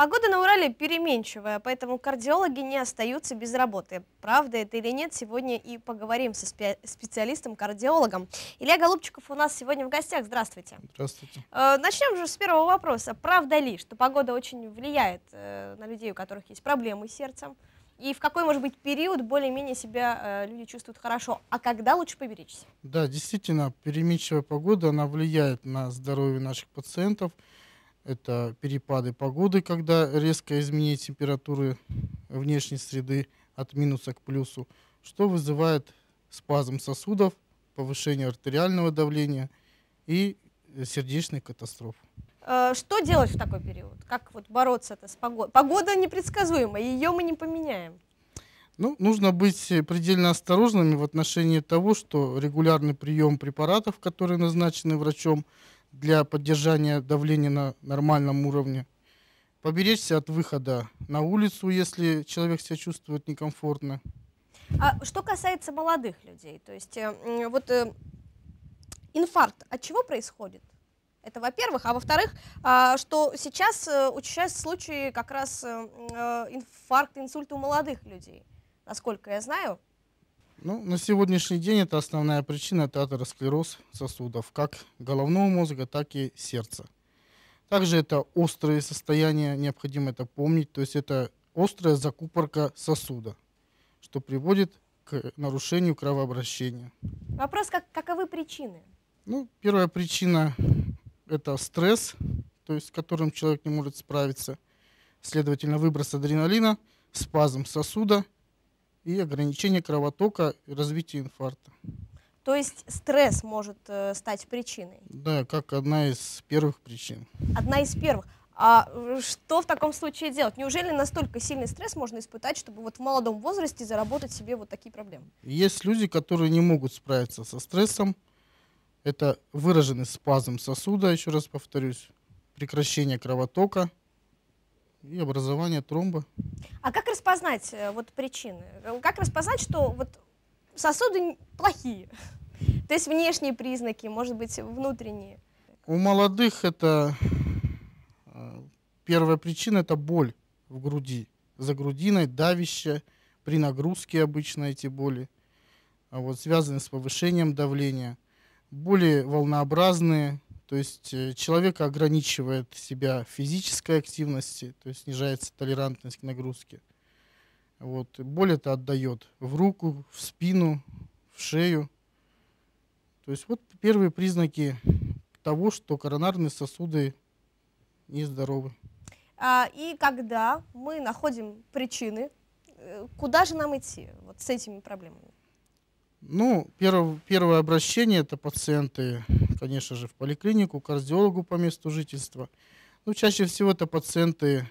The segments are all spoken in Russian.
Погода на Урале переменчивая, поэтому кардиологи не остаются без работы. Правда это или нет, сегодня и поговорим со спе специалистом-кардиологом. Илья Голубчиков у нас сегодня в гостях. Здравствуйте. Здравствуйте. Э, начнем же с первого вопроса. Правда ли, что погода очень влияет э, на людей, у которых есть проблемы с сердцем? И в какой, может быть, период более-менее себя э, люди чувствуют хорошо? А когда лучше поберечься? Да, действительно, переменчивая погода, она влияет на здоровье наших пациентов. Это перепады погоды, когда резко изменение температуры внешней среды от минуса к плюсу, что вызывает спазм сосудов, повышение артериального давления и сердечных катастроф. Э, что делать в такой период? Как вот бороться это с погодой? Погода непредсказуема, ее мы не поменяем. Ну, нужно быть предельно осторожными в отношении того, что регулярный прием препаратов, которые назначены врачом для поддержания давления на нормальном уровне, поберечься от выхода на улицу, если человек себя чувствует некомфортно. А что касается молодых людей, то есть э, вот э, инфаркт от чего происходит? Это во-первых. А во-вторых, а, что сейчас э, учащаются случаи как раз инфаркта, инсульта у молодых людей. Насколько я знаю. Ну, на сегодняшний день это основная причина, это атеросклероз сосудов, как головного мозга, так и сердца. Также это острые состояния, необходимо это помнить, то есть это острая закупорка сосуда, что приводит к нарушению кровообращения. Вопрос, как, каковы причины? Ну, первая причина это стресс, то есть с которым человек не может справиться. Следовательно, выброс адреналина, спазм сосуда и ограничение кровотока и развитие инфаркта. То есть стресс может э, стать причиной? Да, как одна из первых причин. Одна из первых. А э, что в таком случае делать? Неужели настолько сильный стресс можно испытать, чтобы вот в молодом возрасте заработать себе вот такие проблемы? Есть люди, которые не могут справиться со стрессом, это выраженный спазм сосуда, еще раз повторюсь, прекращение кровотока и образование тромба. А как распознать э, вот причины? Как распознать, что вот сосуды плохие? То есть внешние признаки, может быть, внутренние? У молодых это э, первая причина это боль в груди, за грудиной, давящая, при нагрузке обычно эти боли, а вот связаны с повышением давления – более волнообразные, то есть э, человека ограничивает себя физической активности, то есть снижается толерантность к нагрузке. Вот. Боль это отдает в руку, в спину, в шею. То есть вот первые признаки того, что коронарные сосуды нездоровы. А, и когда мы находим причины, э, куда же нам идти вот с этими проблемами? Ну, перв, первое обращение это пациенты, конечно же, в поликлинику, кардиологу по месту жительства. Ну, чаще всего это пациенты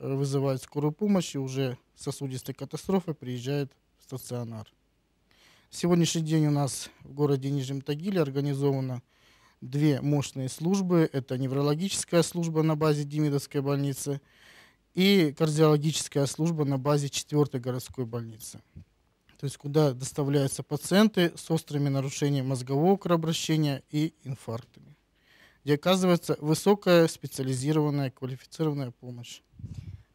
э, вызывают скорую помощь и уже сосудистой катастрофой приезжают в стационар. Сегодняшний день у нас в городе Нижнем Тагиле организовано две мощные службы. Это неврологическая служба на базе Демидовской больницы и кардиологическая служба на базе 4 городской больницы то есть куда доставляются пациенты с острыми нарушениями мозгового кровообращения и инфарктами, где оказывается высокая специализированная квалифицированная помощь.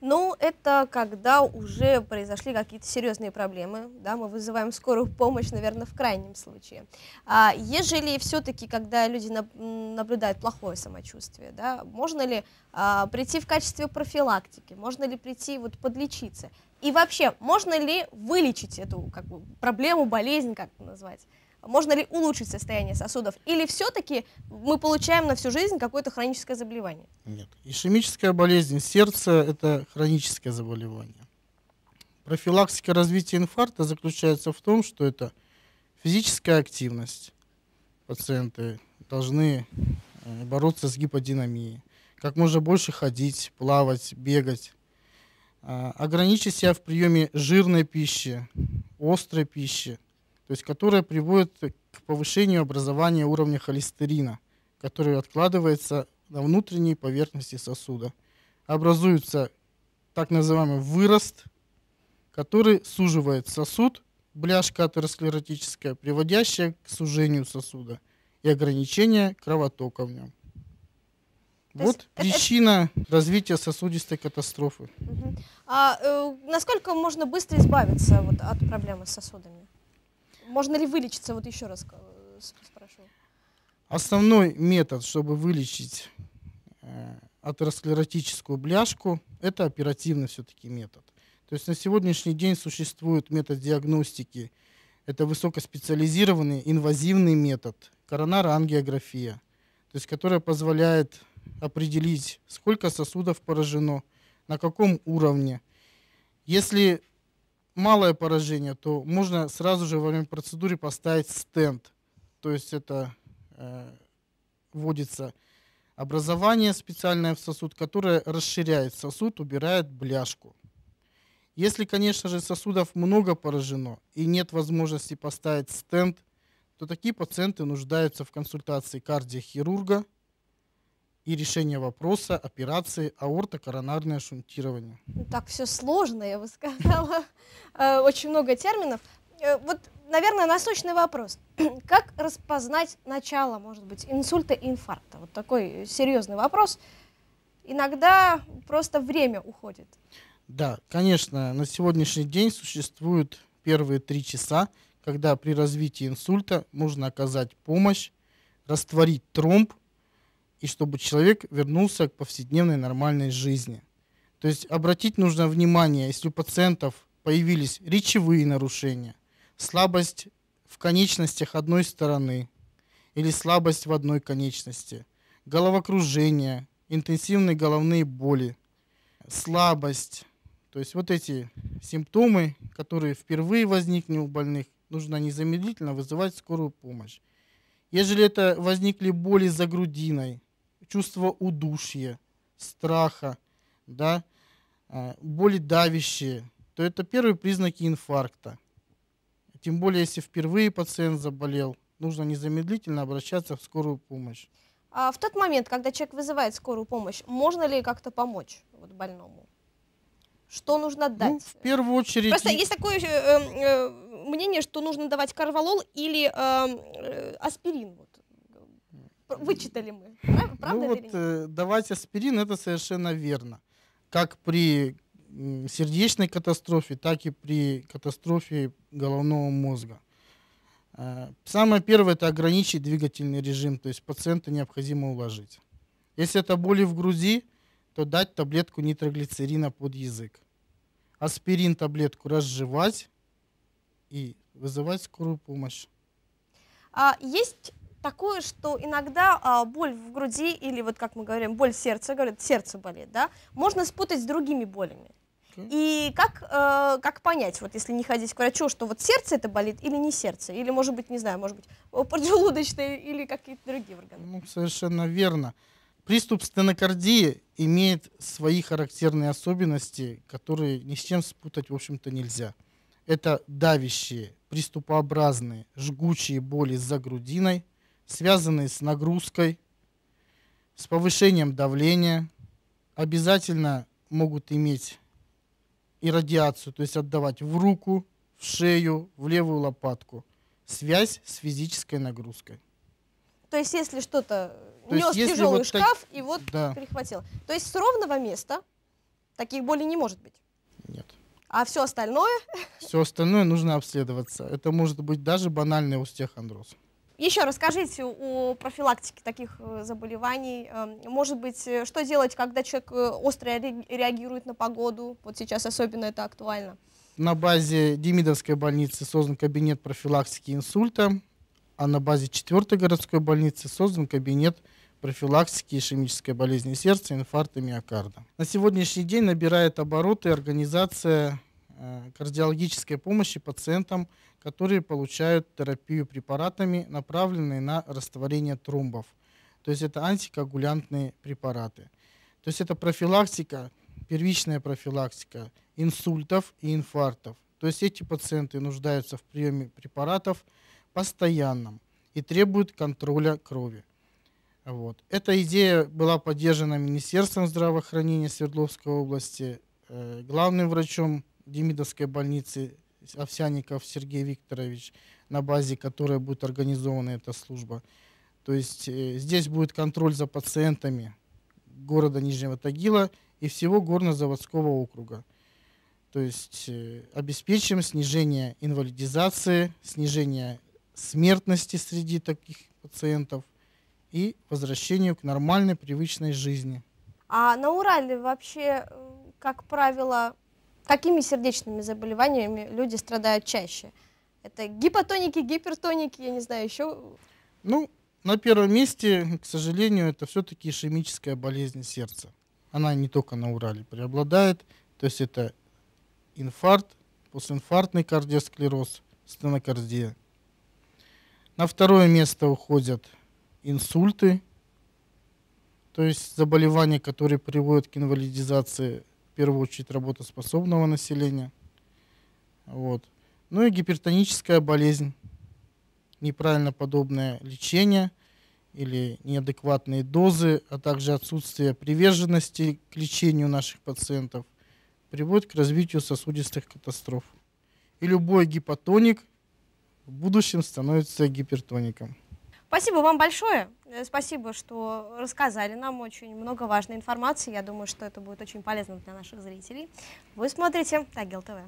Ну, это когда уже произошли какие-то серьезные проблемы, да, мы вызываем скорую помощь, наверное, в крайнем случае. А ежели все-таки, когда люди наблюдают плохое самочувствие, да, можно ли а, прийти в качестве профилактики, можно ли прийти вот подлечиться? И вообще, можно ли вылечить эту как бы, проблему, болезнь, как это назвать? Можно ли улучшить состояние сосудов? Или все-таки мы получаем на всю жизнь какое-то хроническое заболевание? Нет. Ишемическая болезнь сердца – это хроническое заболевание. Профилактика развития инфаркта заключается в том, что это физическая активность. Пациенты должны э, бороться с гиподинамией. Как можно больше ходить, плавать, бегать. А, ограничить себя в приеме жирной пищи, острой пищи, то есть которая приводит к повышению образования уровня холестерина, который откладывается на внутренней поверхности сосуда. Образуется так называемый вырост, который суживает сосуд, бляшка атеросклеротическая, приводящая к сужению сосуда и ограничению кровотока в нем. То Вот есть это- причина развития сосудистой катастрофы. Мгм. А э, насколько можно быстро избавиться вот, от проблемы с сосудами? Можно ли вылечиться? Вот еще раз э, спрошу. Основной метод, чтобы вылечить э, атеросклеротическую бляшку, это оперативный все-таки метод. То есть на сегодняшний день существует метод диагностики. Это высокоспециализированный инвазивный метод, коронарангиография, то есть которая позволяет определить, сколько сосудов поражено, на каком уровне. Если малое поражение, то можно сразу же во время процедуры поставить стенд. То есть это э, вводится образование специальное в сосуд, которое расширяет сосуд, убирает бляшку. Если, конечно же, сосудов много поражено и нет возможности поставить стенд, то такие пациенты нуждаются в консультации кардиохирурга и решения вопроса операции аортокоронарное шунтирование. Ну, Так все сложно, я бы сказала. Э, Очень много терминов. Э, Вот, наверное, насущный вопрос. Как распознать начало, может быть, инсульта и инфаркта? Вот такой серьезный вопрос. Иногда просто время уходит. Да, конечно, на сегодняшний день существуют первые три часа, когда при развитии инсульта можно оказать помощь, растворить тромб, и чтобы человек вернулся к повседневной нормальной жизни. То есть обратить нужно внимание, если у пациентов появились речевые нарушения, слабость в конечностях одной стороны или слабость в одной конечности, головокружение, интенсивные головные боли, слабость. То есть вот эти симптомы, которые впервые возникли у больных, нужно незамедлительно вызывать скорую помощь. Ежели это возникли боли за грудиной, чувство удушья, страха, да, а, боли давящие, то это первые признаки инфаркта. Тем более, если впервые пациент заболел, нужно незамедлительно обращаться в скорую помощь. А в тот момент, когда человек вызывает скорую помощь, можно ли как-то помочь вот, больному? Что нужно дать? Ну, в первую очередь... Просто есть такое э, э, мнение, что нужно давать карвалол или э, э, аспирин. Вот. Вычитали мы. Прав- Правда ну вот или нет? э, давать аспирин это совершенно верно. Как при сердечной катастрофе, так и при катастрофе головного мозга. Э, Самое первое это ограничить двигательный режим, то есть пациента необходимо уложить. Если это боли в груди, то дать таблетку нитроглицерина под язык. Аспирин таблетку разжевать и вызывать скорую помощь. А, есть такое, что иногда а, боль в груди или вот как мы говорим, боль сердца, говорят, сердце болит, да, можно спутать с другими болями. И как, э, как понять, вот если не ходить к врачу, что вот сердце это болит или не сердце? Или, может быть, не знаю, может быть, о, поджелудочная или какие-то другие органы? Ну, совершенно верно. Приступ стенокардии имеет свои характерные особенности, которые ни с чем спутать, в общем-то, нельзя. Это давящие, приступообразные, жгучие боли за грудиной, связанные с нагрузкой, с повышением давления. Обязательно могут иметь и радиацию, то есть отдавать в руку, в шею, в левую лопатку. Связь с физической нагрузкой. То есть, если что-то есть, нес тяжелый вот так- шкаф и вот Да. перехватил. То есть с ровного места таких болей не может быть. Нет. А все остальное Все остальное нужно обследоваться. Это может быть даже банальный остеохондроз. Еще расскажите о профилактике таких э, заболеваний. Эм, Может быть, э, что делать, когда человек э, остро ре- реагирует на погоду? Вот сейчас особенно это актуально. На базе Демидовской больницы создан кабинет профилактики инсульта, а на базе 4 городской больницы создан кабинет профилактики ишемической болезни сердца, инфаркта миокарда. На сегодняшний день набирает обороты организация кардиологической помощи пациентам, которые получают терапию препаратами, направленные на растворение тромбов. То есть это антикоагулянтные препараты. То есть это профилактика, первичная профилактика инсультов и инфарктов. То есть эти пациенты нуждаются в приеме препаратов постоянном и требуют контроля крови. Вот. Эта идея была поддержана Министерством здравоохранения Свердловской области, э, главным врачом Демидовской больницы Овсяников Сергей Викторович, на базе которой будет организована эта служба. То есть э, здесь будет контроль за пациентами города Нижнего Тагила и всего горно-заводского округа. То есть э, обеспечим снижение инвалидизации, снижение смертности среди таких пациентов и возвращению к нормальной, привычной жизни. А на Урале вообще, э, как правило, какими сердечными заболеваниями люди страдают чаще? Это гипотоники, гипертоники, я не знаю, еще... Ну, на первом месте, к сожалению, это все-таки ишемическая болезнь сердца. Она не только на Урале преобладает, то есть это инфаркт, постинфарктный кардиосклероз, стенокардия. На второе место уходят инсульты, то есть заболевания, которые приводят к инвалидизации, первую очередь, работоспособного населения. Вот. Ну и гипертоническая болезнь, неправильно подобное лечение или неадекватные дозы, а также отсутствие приверженности к лечению наших пациентов приводит к развитию сосудистых катастроф. И любой гипотоник в будущем становится гипертоником. Спасибо вам большое. Э, спасибо, что рассказали нам очень много важной информации. Я думаю, что это будет очень полезно для наших зрителей. Вы смотрите Тагил ТВ.